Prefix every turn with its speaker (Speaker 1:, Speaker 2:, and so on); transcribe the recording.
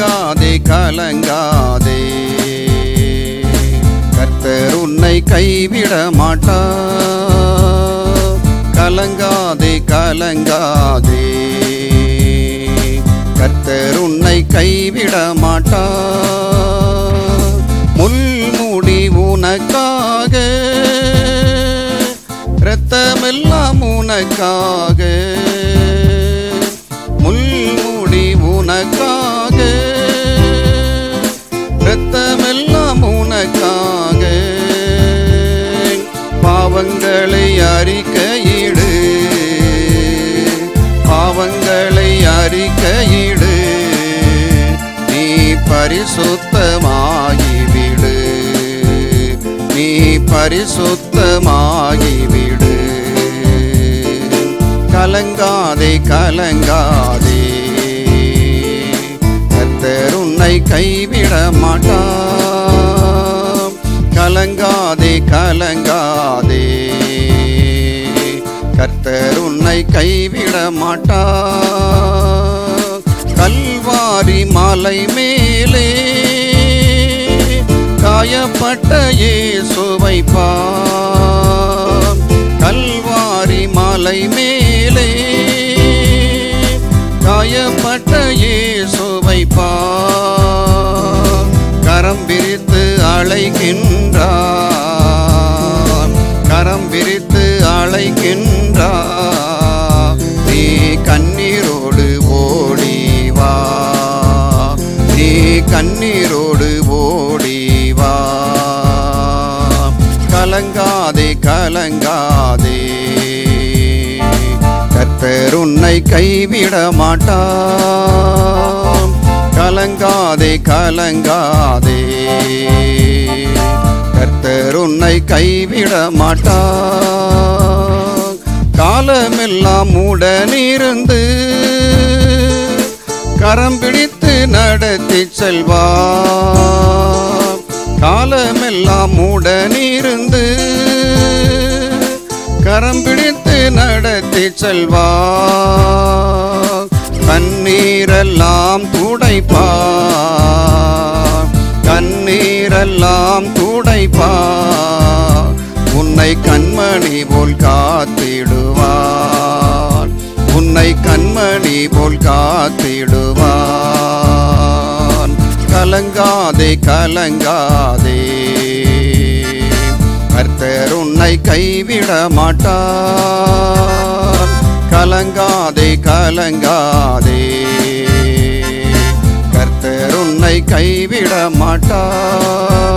Speaker 1: கலங்காதே கலங்காதே. கர்த்தர் உன்னை கைவிட மாட்டார் கலங்காதே கலங்காதே. கர்த்தர் உன்னை கைவிட மாட்டார் முள்முடி உனக்காக. இரத்தமெல்லாம் உனக்காக. முள்முடி உனக்காக அறிக்கையிடு நீ பரிசுத்தமாகிவிடு நீ பரிசுத்தமாகிவிடு கலங்காதே கலங்காதே. கர்த்தர் உன்னை கைவிட மாட்டார். கலங்காதே கலங்காதே. கர்த்தர் உன்னை கைவிட மாட்டார். காரி மாலை மேலே. காயப்பட்ட இயேசுவை கல்வாரி மாலை மேலே. காயப்பட்ட இயேசுவை கரம் விரித்து அழைக்கின்றார். கரம் விரித்து அழைக்கின்றார். நீ கண்ணீரோ கண்ணீரோடு ஓடிவா கலங்காதே கலங்காதே. கர்த்தர் உன்னை கைவிட மாட்டா கலங்காதே கலங்காதே. கர்த்தர் உன்னை கைவிட மாட்டா காலமெல்லாம் உடனிருந்து கரம் பிடித்து நடத்தி செல்வார். காலமெல்லாம் உடனிருந்து கரம் பிடித்து நடத்தி செல்வார். கண்ணீரெல்லாம் துடைப்பார். கண்ணீரெல்லாம் துடைப்பார். உன்னை கண்மணி போல் காத்திடுவார். உன்னை கண்மணி போல் காத்து கலங்காதே கலங்காதே. கர்த்தர் உன்னை கைவிட மாட்டார். கலங்காதே கலங்காதே. கர்த்தர் உன்னை கைவிட மாட்டார்.